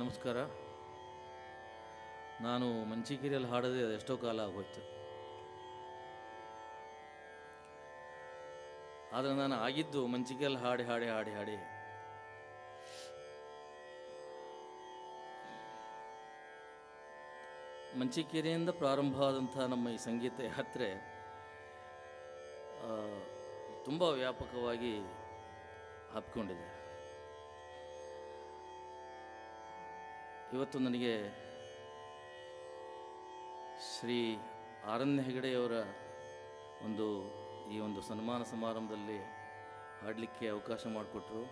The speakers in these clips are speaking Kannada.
ನಮಸ್ಕಾರ. ನಾನು ಮಂಚಿಕೇರಿಯಲ್ಲಿ ಹಾಡದೆ ಅದೆಷ್ಟೋ ಕಾಲ ಆಗೋಯ್ತು. ಆದರೆ ನಾನು ಆಗಿದ್ದು ಮಂಚಿಕೇರಿಯಲ್ಲಿ ಹಾಡಿ ಹಾಡಿ ಹಾಡಿ ಹಾಡಿ. ಮಂಚಿಕೇರಿಯಿಂದ ಪ್ರಾರಂಭ ಆದಂಥ ನಮ್ಮ ಈ ಸಂಗೀತ ಯಾತ್ರೆ ತುಂಬ ವ್ಯಾಪಕವಾಗಿ ಹಬ್ಕೊಂಡಿದೆ. ಇವತ್ತು ನನಗೆ ಶ್ರೀ ಆರಣ್ಯ ಹೆಗಡೆಯವರ ಒಂದು ಈ ಒಂದು ಸನ್ಮಾನ ಸಮಾರಂಭದಲ್ಲಿ ಹಾಡಲಿಕ್ಕೆ ಅವಕಾಶ ಮಾಡಿಕೊಟ್ರು.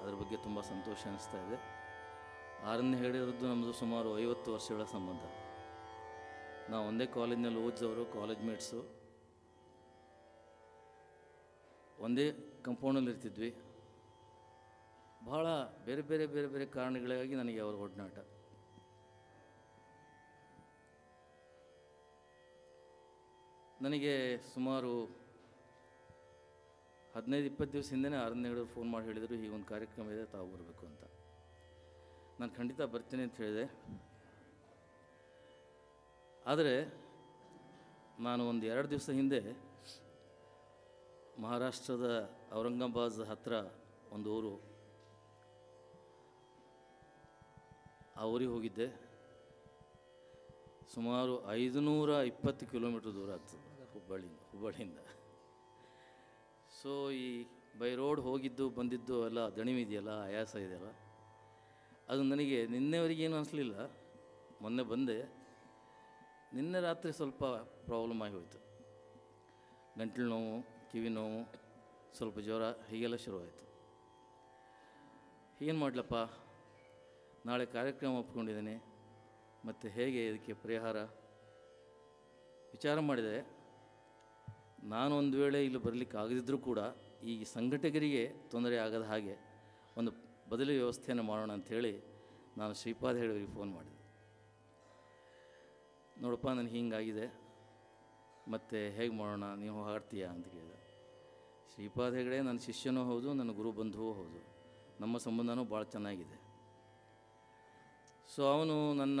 ಅದರ ಬಗ್ಗೆ ತುಂಬ ಸಂತೋಷ ಅನಿಸ್ತಾ ಇದೆ. ಆರಣ್ಯ ಹೆಗಡೆಯವರದ್ದು ನಮ್ಮದು ಸುಮಾರು ಐವತ್ತು ವರ್ಷಗಳ ಸಂಬಂಧ. ನಾವು ಒಂದೇ ಕಾಲೇಜ್ನಲ್ಲಿ ಓದಿದವರು, ಕಾಲೇಜ್ ಮೇಟ್ಸು. ಒಂದೇ ಕಂಪೌಂಡಲ್ಲಿ ಇರ್ತಿದ್ವಿ. ಬಹಳ ಬೇರೆ ಬೇರೆ ಬೇರೆ ಬೇರೆ ಕಾರಣಗಳಿಗಾಗಿ ನನಗೆ ಅವರ ಒಡನಾಟ. ನನಗೆ ಸುಮಾರು ಹದಿನೈದು ಇಪ್ಪತ್ತು ದಿವಸ ಹಿಂದೆ ಆರನೇ ಹೇಳೋರು ಫೋನ್ ಮಾಡಿ ಹೇಳಿದರು ಒಂದು ಕಾರ್ಯಕ್ರಮ ಇದೆ, ತಾವು ಬರಬೇಕು ಅಂತ. ನಾನು ಖಂಡಿತ ಬರ್ತೀನಿ ಅಂತ ಹೇಳಿದೆ. ಆದರೆ ನಾನು ಒಂದು ಎರಡು ದಿವಸ ಹಿಂದೆ ಮಹಾರಾಷ್ಟ್ರದ ಔರಂಗಾಬಾದ್ ಹತ್ತಿರ ಒಂದು ಊರು ಆ ಊರಿಗೆ ಹೋಗಿದ್ದೆ. ಸುಮಾರು ಐದುನೂರ ಇಪ್ಪತ್ತು ಕಿಲೋಮೀಟ್ರ್ ದೂರ ಆಗ್ತದೆ. ಹುಬ್ಬಳ್ಳಿಯಿಂದ ಹುಬ್ಬಳ್ಳಿಯಿಂದ. ಸೊ ಈ ಬೈ ರೋಡ್ ಹೋಗಿದ್ದು, ಬಂದಿದ್ದು ಎಲ್ಲ ದಣಿವಿದೆಯಲ್ಲ ಆಯಾಸ ಇದೆಯಲ್ಲ. ಅದು ನನಗೆ ನಿನ್ನೆವರೆಗೆ ಏನು ಅನಿಸ್ಲಿಲ್ಲ. ಮೊನ್ನೆ ಬಂದೆ. ನಿನ್ನೆ ರಾತ್ರಿ ಸ್ವಲ್ಪ ಪ್ರಾಬ್ಲಮ್ ಆಗಿ ಹೋಯಿತು. ಗಂಟಲು ನೋವು, ಕಿವಿ ನೋವು, ಸ್ವಲ್ಪ ಜ್ವರ, ಹೀಗೆಲ್ಲ ಶುರುವಾಯಿತು. ಏನು ಮಾಡಲಪ್ಪ? ನಾಳೆ ಕಾರ್ಯಕ್ರಮ ಒಪ್ಕೊಂಡಿದ್ದೀನಿ. ಮತ್ತು ಹೇಗೆ ಇದಕ್ಕೆ ಪರಿಹಾರ? ವಿಚಾರ ಮಾಡಿದೆ. ನಾನು ಒಂದು ವೇಳೆ ಇಲ್ಲಿ ಬರಲಿಕ್ಕೆ ಆಗದಿದ್ದರೂ ಕೂಡ ಈ ಸಂಘಟಕರಿಗೆ ತೊಂದರೆ ಆಗದ ಹಾಗೆ ಒಂದು ಬದಲಿ ವ್ಯವಸ್ಥೆಯನ್ನು ಮಾಡೋಣ ಅಂಥೇಳಿ ನಾನು ಶ್ರೀಪಾದ ಹೇಳಿವರಿಗೆ ಫೋನ್ ಮಾಡಿದೆ. ನೋಡಪ್ಪ, ನನಗೆ ಹಿಂಗಾಗಿದೆ. ಮತ್ತು ಹೇಗೆ ಮಾಡೋಣ? ನೀವು ಹಾಡ್ತೀಯ ಅಂತ ಕೇಳಿದೆ. ಶ್ರೀಪಾದ ಹೆಗಡೆ, ನನ್ನ ಶಿಷ್ಯನೂ ಹೌದು, ನನ್ನ ಗುರು ಬಂಧುವೂ ಹೌದು. ನಮ್ಮ ಸಂಬಂಧವೂ ಭಾಳ ಚೆನ್ನಾಗಿದೆ. ಸೊ ಅವನು ನನ್ನ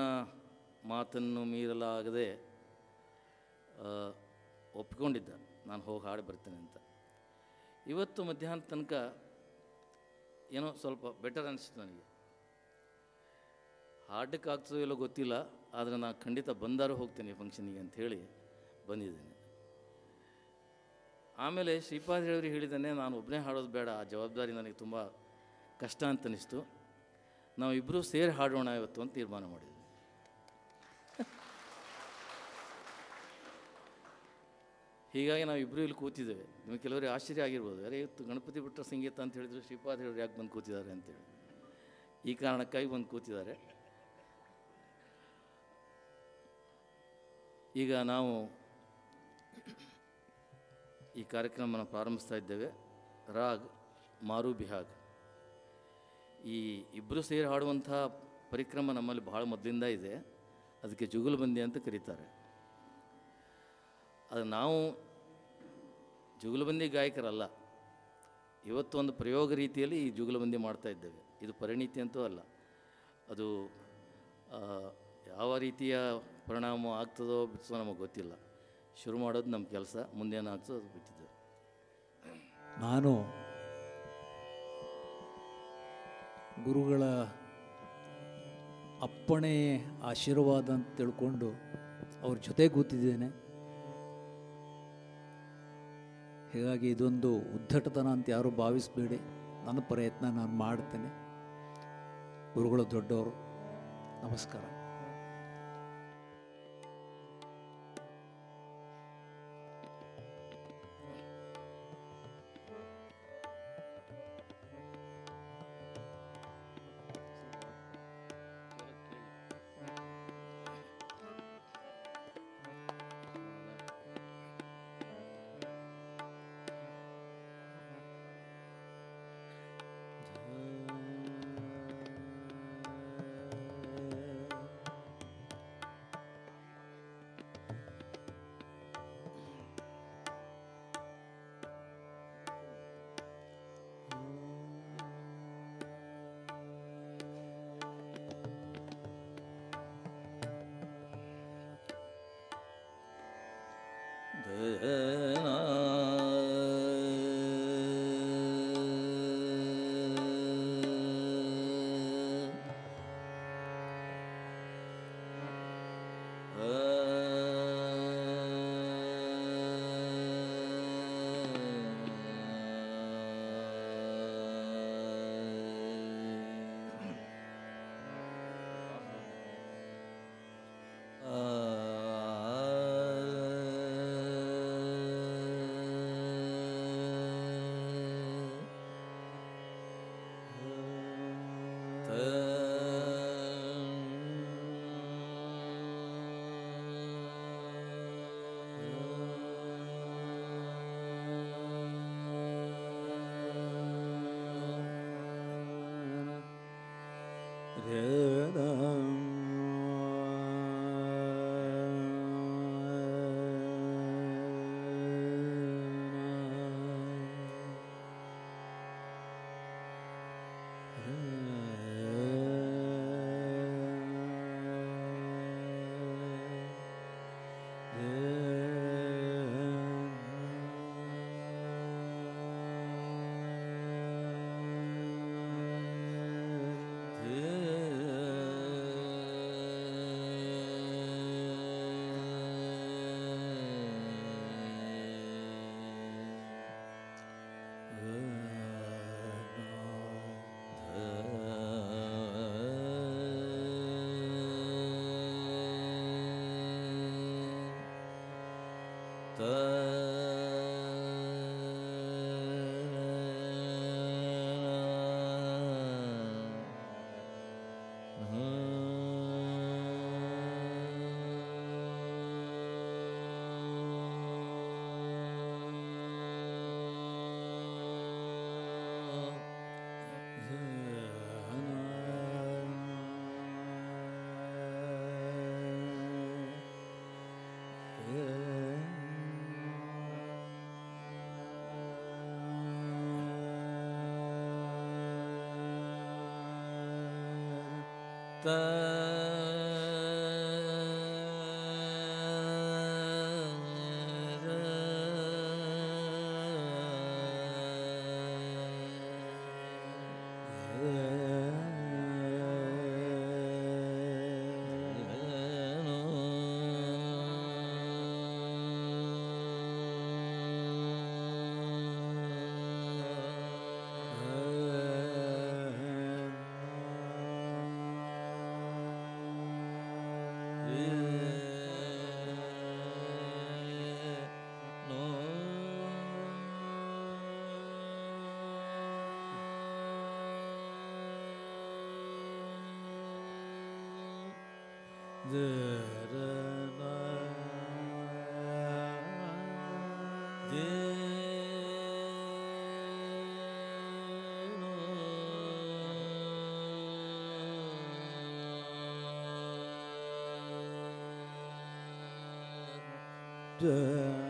ಮಾತನ್ನು ಮೀರಲಾಗದೆ ಒಪ್ಪಿಕೊಂಡಿದ್ದ ನಾನು ಹೋಗಿ ಹಾಡಿ ಬರ್ತೇನೆ ಅಂತ. ಇವತ್ತು ಮಧ್ಯಾಹ್ನ ತನಕ ಏನೋ ಸ್ವಲ್ಪ ಬೆಟರ್ ಅನಿಸ್ತು ನನಗೆ. ಹಾಡಕ್ಕೆ ಆಗ್ತದೋ ಇಲ್ಲೋ ಗೊತ್ತಿಲ್ಲ, ಆದರೆ ನಾನು ಖಂಡಿತ ಬಂದಾರೂ ಹೋಗ್ತೇನೆ ಫಂಕ್ಷನಿಗೆ ಅಂತ ಹೇಳಿ ಬಂದಿದ್ದೇನೆ. ಆಮೇಲೆ ಶ್ರೀಪಾದ್ ಹೇಳಿದ್ರೆ ಹೇಳಿದ್ದಾನೆ, ನಾನು ಒಬ್ಬನೇ ಹಾಡೋದು ಬೇಡ, ಆ ಜವಾಬ್ದಾರಿ ನನಗೆ ತುಂಬ ಕಷ್ಟ ಅಂತ ಅನಿಸ್ತು. ನಾವು ಇಬ್ಬರೂ ಸೇರಿ ಹಾಡೋಣ ಇವತ್ತು ಅಂತ ತೀರ್ಮಾನ ಮಾಡಿದ್ವಿ. ಹೀಗಾಗಿ ನಾವು ಇಬ್ಬರು ಇಲ್ಲಿ ಕೂತಿದ್ದೇವೆ. ನಿಮಗೆ ಕೆಲವರಿಗೆ ಆಶ್ಚರ್ಯ ಆಗಿರ್ಬೋದು. ಅರೆ, ಇವತ್ತು ಗಣಪತಿ ಬಿಟ್ಟರೆ ಸಂಗೀತ ಅಂತ ಹೇಳಿದ್ರು ಶ್ರೀಪಾದ ಹೇಳಿದ್ರು ಯಾಕೆ ಬಂದು ಕೂತಿದ್ದಾರೆ ಅಂತೇಳಿ ಈ ಕಾರಣಕ್ಕಾಗಿ ಬಂದು ಕೂತಿದ್ದಾರೆ. ಈಗ ನಾವು ಈ ಕಾರ್ಯಕ್ರಮವನ್ನು ಪ್ರಾರಂಭಿಸ್ತಾ ಇದ್ದೇವೆ. ರಾಗ್ ಮಾರು ಬಿಹಾಗ್ ಈ ಇಬ್ಬರು ಸೇರಿ ಹಾಡುವಂಥ ಪರಿಕ್ರಮ ನಮ್ಮಲ್ಲಿ ಭಾಳ ಮೊದಲಿಂದ ಇದೆ. ಅದಕ್ಕೆ ಜುಗುಲ್ಬಂದಿ ಅಂತ ಕರೀತಾರೆ. ಅದು ನಾವು ಜುಗುಲ್ಬಂದಿ ಗಾಯಕರಲ್ಲ. ಇವತ್ತು ಒಂದು ಪ್ರಯೋಗ ರೀತಿಯಲ್ಲಿ ಈ ಜುಗುಲಬಂದಿ ಮಾಡ್ತಾ ಇದ್ದೇವೆ. ಇದು ಪರಿಣಿತಿ ಅಂತೂ ಅಲ್ಲ. ಅದು ಯಾವ ರೀತಿಯ ಪರಿಣಾಮ ಆಗ್ತದೋ ಬಿಡಿಸೋ ನಮಗೆ ಗೊತ್ತಿಲ್ಲ. ಶುರು ಮಾಡೋದು ನಮ್ಮ ಕೆಲಸ, ಮುಂದೇನಾಗ್ತದೋ ಅದು ಬಿಟ್ಟಿದ್ದೇವೆ. ನಾನು ಗುರುಗಳ ಅಪ್ಪಣೆ, ಆಶೀರ್ವಾದ ಅಂತ ತಿಳ್ಕೊಂಡು ಅವ್ರ ಜೊತೆ ಕೂತಿದ್ದೇನೆ. ಹೀಗಾಗಿ ಇದೊಂದು ಉದ್ದಟತನ ಅಂತ ಯಾರೂ ಭಾವಿಸಬೇಡಿ. ನನ್ನ ಪ್ರಯತ್ನ ನಾನು ಮಾಡ್ತೇನೆ. ಗುರುಗಳು ದೊಡ್ಡವರು, ನಮಸ್ಕಾರ. حتى uh,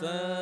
The.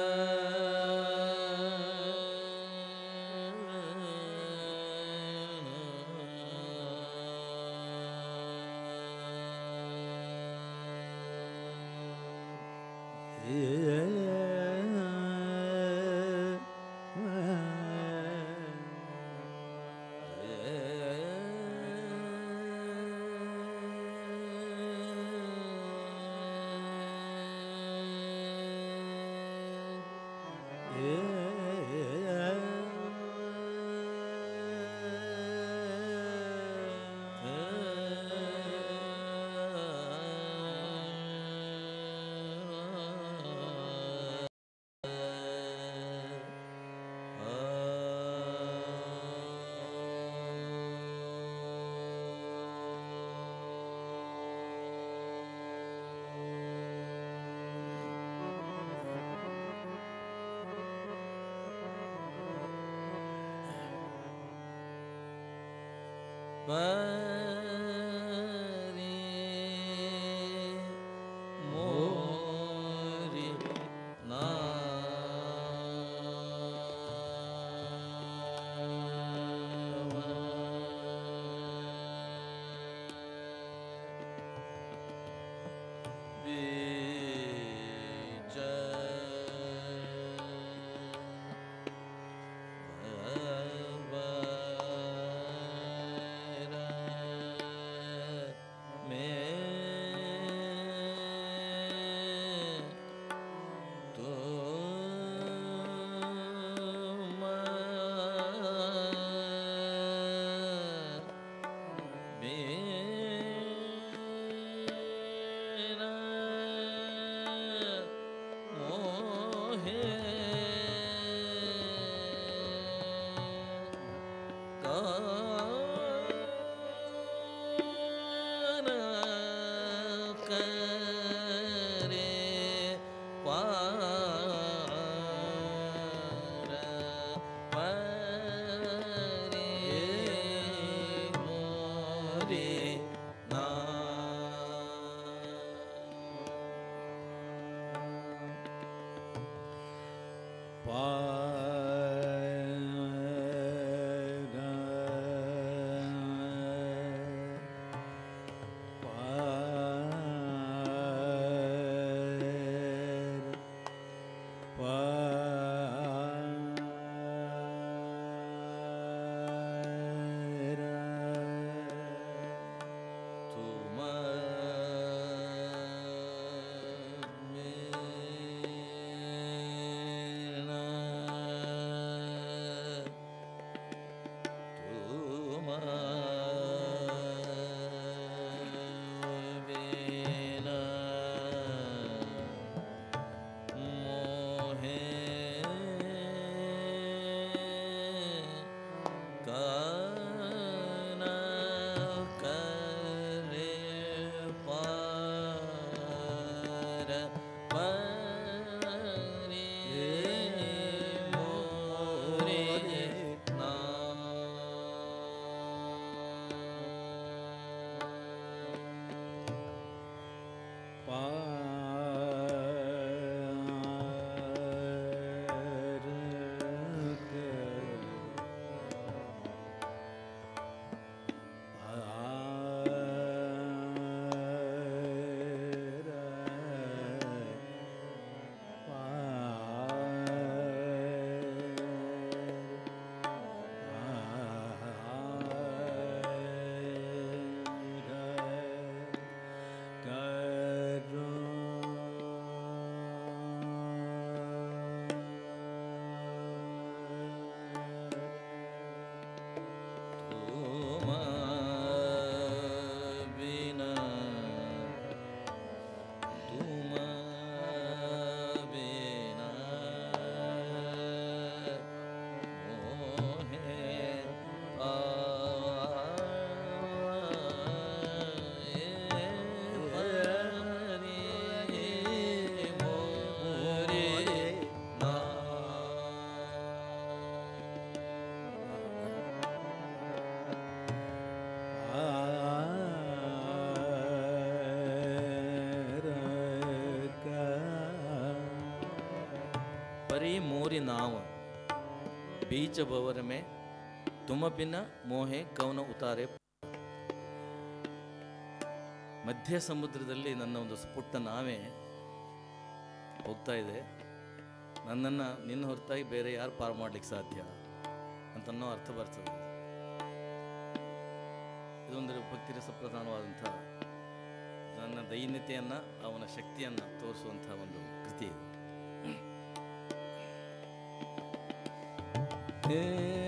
ನಾವ ನಾವು ಬೀಚ ಬವರ ಮೇ ಮೋಹೆ ಕವನ ಉತಾರೆ. ಮಧ್ಯ ಸಮುದ್ರದಲ್ಲಿ ನನ್ನ ಒಂದು ಪುಟ್ಟ ನಾವೆ ಹೋಗ್ತಾ ಇದೆ. ನನ್ನನ್ನು ನಿನ್ನ ಹೊರತಾಗಿ ಬೇರೆ ಯಾರು ಪಾರು ಮಾಡ್ಲಿಕ್ಕೆ ಸಾಧ್ಯ ಅಂತನ್ನೋ ಅರ್ಥ ಬರ್ತದೆ. ಇದೊಂದು ಭಕ್ತಿರಸ ಪ್ರಧಾನವಾದಂಥ ನನ್ನ ದೈನ್ಯತೆಯನ್ನು, ಅವನ ಶಕ್ತಿಯನ್ನು ತೋರಿಸುವಂಥ ಒಂದು ಕೃತಿ Yeah.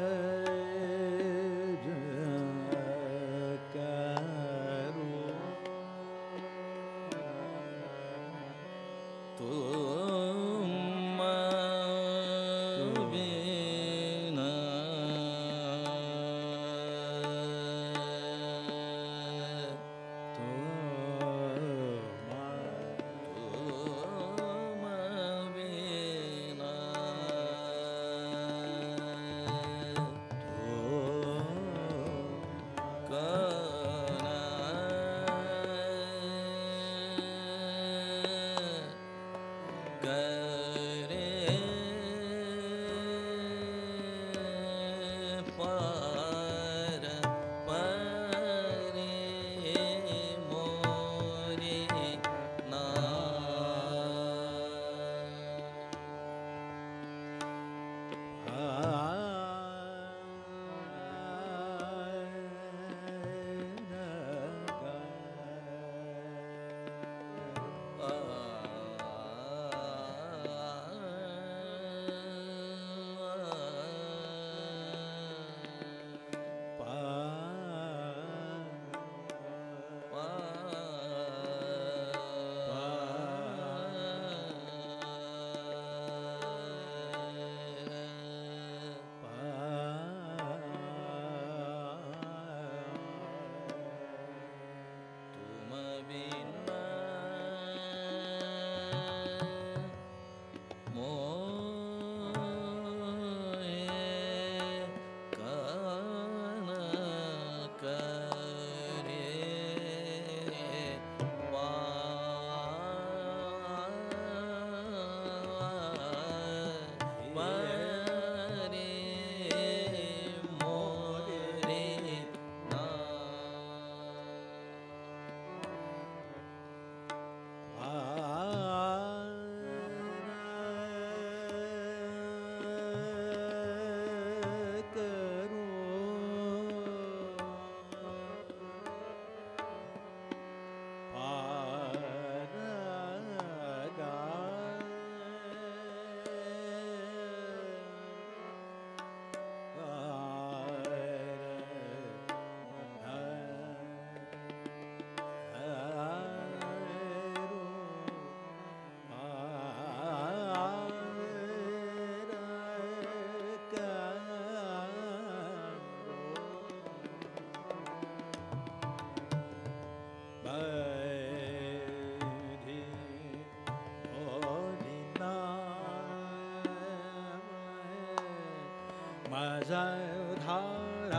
धार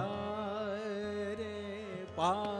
पा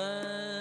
love.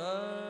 कर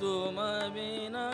तुम बिना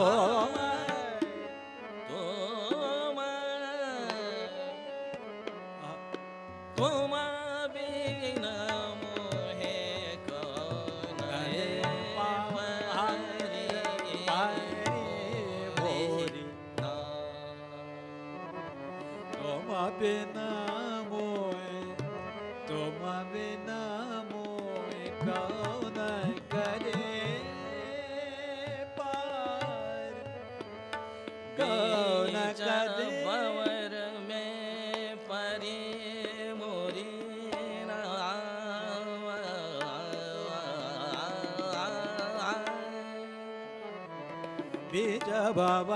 Oh. Bob.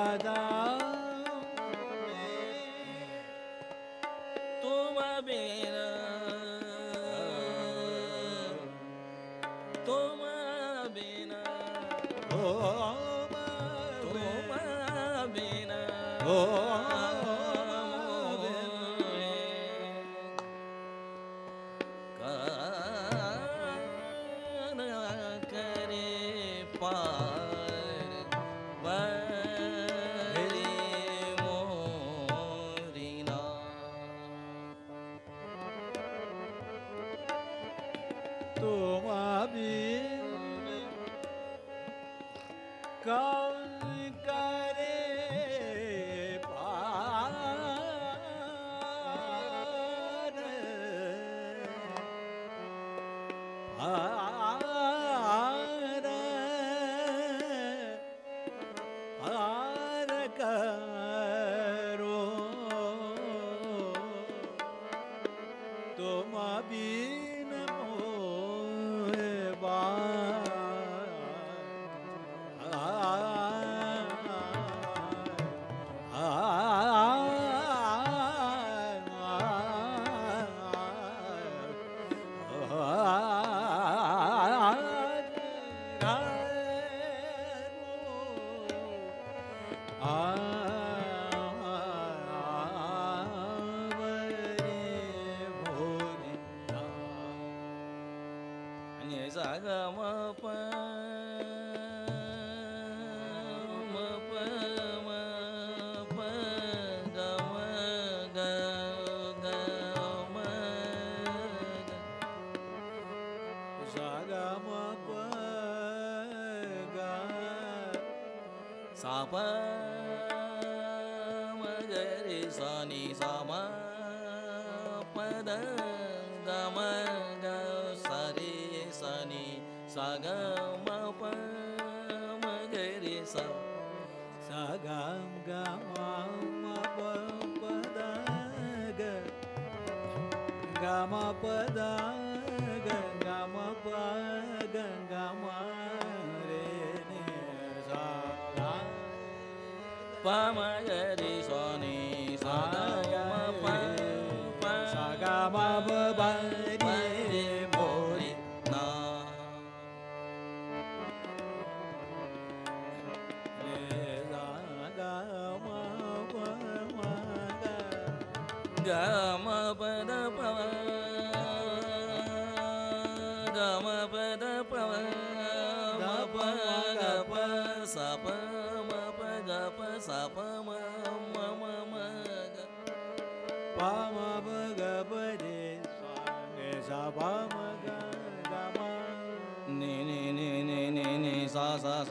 सा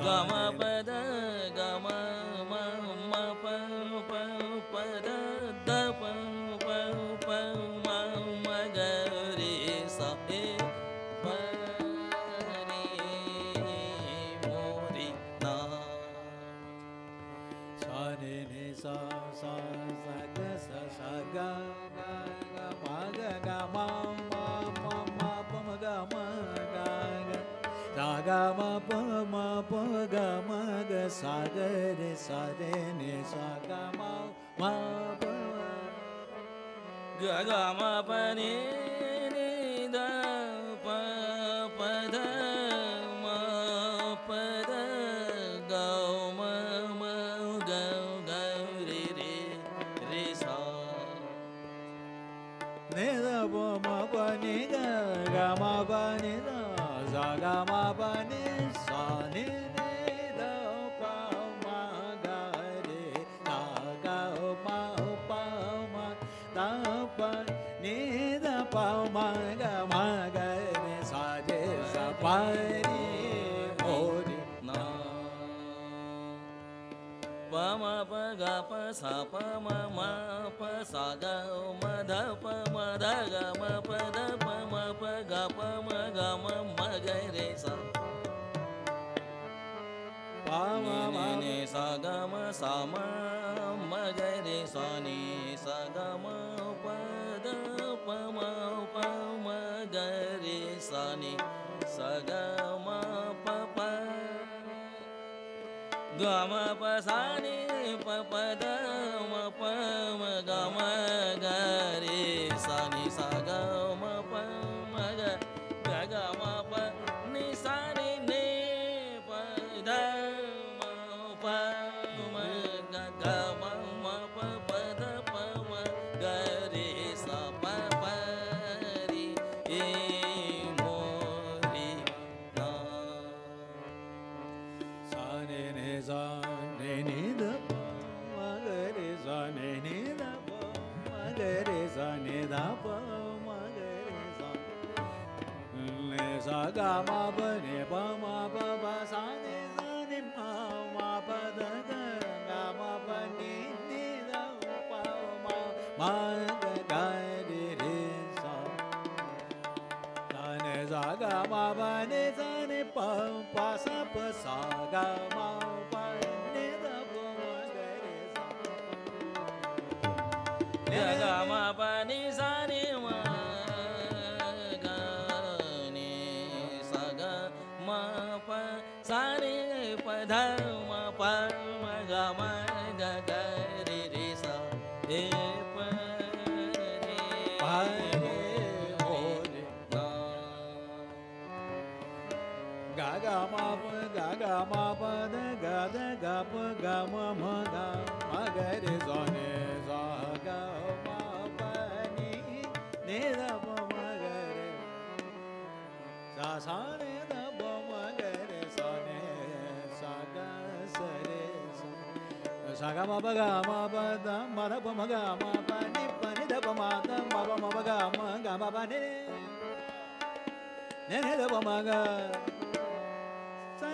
गम sa ga re sa re ne sa ga ma ma pa ga ga ma pa ni ni da pa pa da ma pa da ga ma ma ga ga re re re sa. Ne da pa ma pa ni ga ga ma pa ni da sa ga ma pa ni पग प ग ध प ध ग ध प ग ग मगरे गी सा। गानि sagama papa. Gama pasani papada mapa gama gari sani sagama प सा ग मा ma pa da ga da ga pa ga ma ma ga ma ga re sa ne sa ga ma pa ni ne da pa ma ga re sa sa ne da pa ma ga re sa ne sa ga sa re sa ga ma pa ga ma pa da ma da pa ma ga ma pa ni pa ni da pa ma da ma pa ma pa ga ma ga ma pa ni ne ne da pa ma ga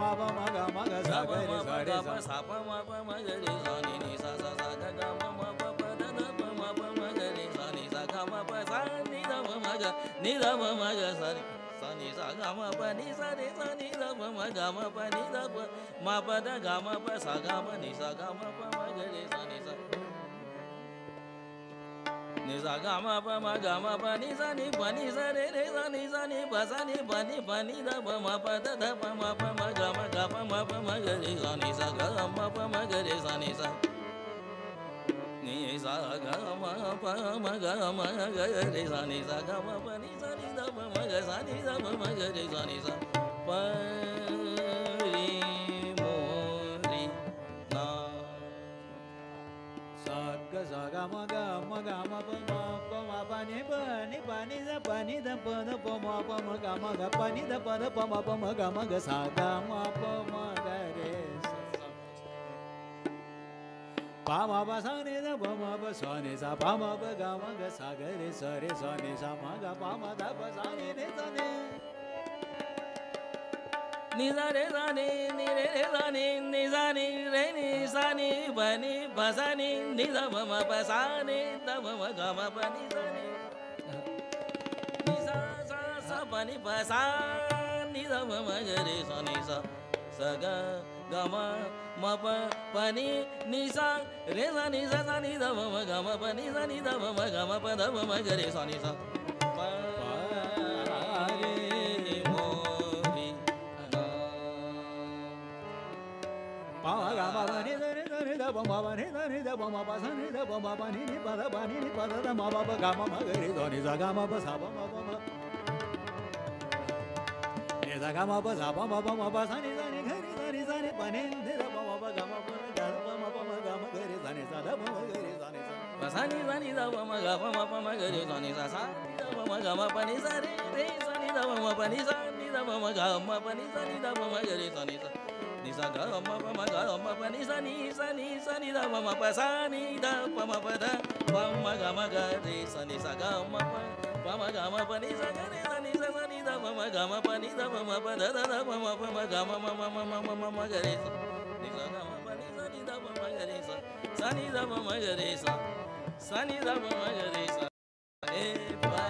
ma ga ma ga ma ga sa ga ri sa ri sa sa pa ma pa ma ga ri sa ni ni sa sa sa ga ga ma ma pa pa da da pa ma pa ma ga re sa ni sa ga ma pa sa ni da ma ma ga ni da ma ma ga sa ni sa ni sa ga ma pa ni sa re sa ni da ma ma ga ma pa ni da pa ma pa da ga ma pa sa ga ma ni sa ga ma pa ma ga re sa ni sa ni sa ga ma pa ma ga ma pa ni sa ni pa ni sa re re sa ni sa ni pa sa ni pa ni pa ni da pa ma pa da da pa ma pa ma ga ma ga pa ma pa ma ga re sa ni sa ga ma pa ma ga re sa ni sa ni sa ga ma pa ma ga ma ga re sa ni sa ga ma pa ni sa ni da pa ma ga sa ni da pa ma ga re sa ni sa pa ga sa ga ma ga ma ga ma pa ma pa ma pa ni pa ni pa ni da pa ni da pa da pa ma pa ma ga ma ga pa ni da pa da pa ma pa ma ga ma ga sa ga ma pa ma ga re sa sa pa ma pa sa ni da pa ma pa sa ni sa pa ma pa ga ma ga sa ga re sa re sa ni sa ma ga pa ma da pa sa ni ni sa ni निज रे जानि निरे निजानी। रे निसानी भी निधानी ध निध म रे निग गनि निसा रे नि ma ba ni da ni da ba ma ba sa ni da ba ma ba ni ni ba da ba ni ni ba da da ma ba ba ga ma ma ga ri do ni za ga ma ba sa ba ma ba ma ni za ga ma ba sa ba ma ba ma ba sa ni da ni ga ri da ni za ni ba ni ni da ba ma ba ga ma ba ga ba ma ba ma ga ma ga ri za ni za da ba ma ga ri za ni za ba sa ni za ni da ba ma ga ba ma ba ma ga ri za ni za sa ni da ba ma ga ma ba ni za ri ri za ni da ba ma ba ni za ni da ba ma ga ma ba ni za ni da ba ma ga ri za ni za ni sa ga ma pa ma ga ma da ma pa sa da pa pa da pa ma ga ma da pa ma ga ma da pa ma pa da da da pa ma pa ma ga ma ma ma ma da pa ma ga re sa sa da pa ma e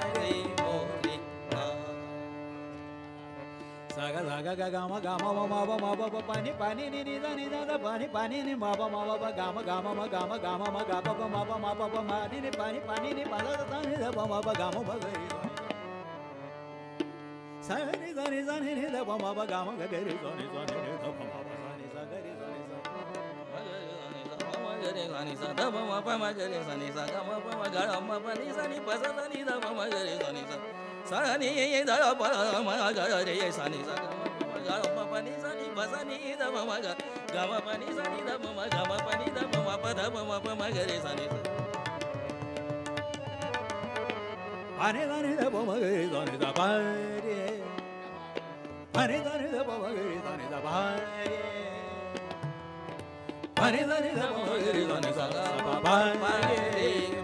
धागा धागा गा गामा गामा मा मा मा मा मा पानी पानी नी नी दा नी दा दा पानी पानी नी मा मा मा मा गामा गामा मा गामा गामा मा गामा मा मा मा मा मा मा नी नी पानी पानी नी पाला दा नी दा मा मा गामा मा गरी सा नी दा नी दा नी नी दा मा मा गामा गा गरी सा नी दा नी दा मा मा सा नी सा गरी सा नी सा gare sani sa da ma pa ma gare sani sa ga ma pa ma ga ma pa ni sani pa sa ni da ma ma gare sani sa 山里爷爷，爸爸，妈妈，哥哥，爷爷，山里山。爸爸，爸爸，你山里爬山里，大妈妈，大妈妈，你山里大妈妈，大妈妈爬山里，大妈妈，大妈妈爬山里。山里山里大妈妈，山里大山里大山里。山里山里大妈妈，山里大山里大山里。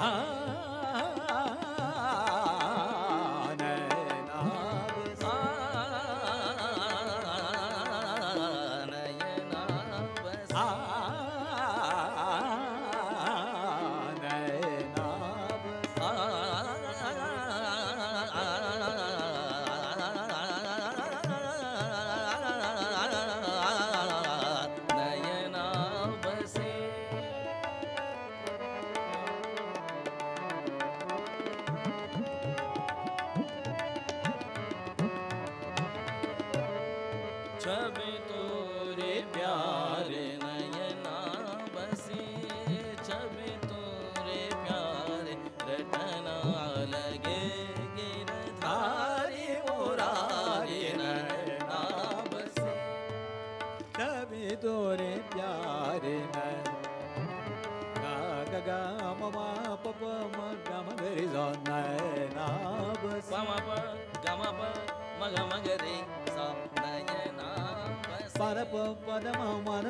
time.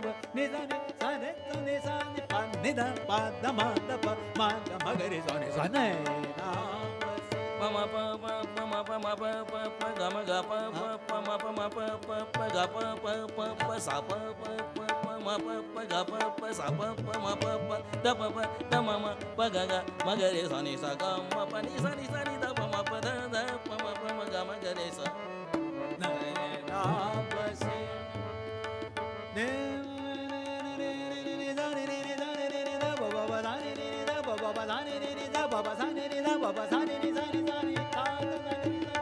ರಿಷಭ ನಿಧನ ಸನೆ ತುನಿ ಸನೆ ಪನ್ನಿಧ ಪಾದ ಮಾದ ಪ ಮಾದ ಮಗರಿ ಸೊನೆ ಸನೆ ಪಮ ಪಮ ಪಮ ಪಮ ಪ ಪ ಪ ಗಮ ಗ ಪ ಪ ಪಮ ಪಮ ಪ ಪ ಪ ಗ ಪ ಪ ಪ ಪ ಸ ಪ ಪ ಪ ಪ ಮ ಪ ಪ ಗ ಪ ಪ ಸ ಪ ಪ ಮ ಪ ಪ ದ ಪ ಪ ದ ಮ ಮ ಪ ಗ ಗ ಮಗರಿ ಸನಿ ಸ ಗ ಮ ಪ ನಿ ಸ ನಿ ಸ ನಿ ದ ಪ ने ने दा ब ब सा ने ने सा ने सा ने सा दा दा ने दा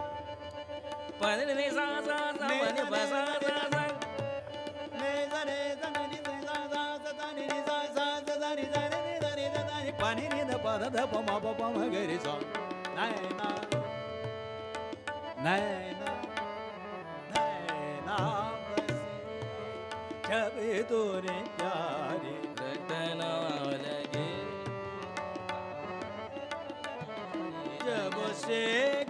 प नि नि सा सा सा प नि प सा सा सा ने दा ने दा ने ने दा दा दा दा ने ने सा सा दा दा ने दा ने ने दा ने दा दा ने प ने ने दा प दा दा प म प प म ग रे सा नैना नैना नैना बस जब तोरे प्यारे Sick.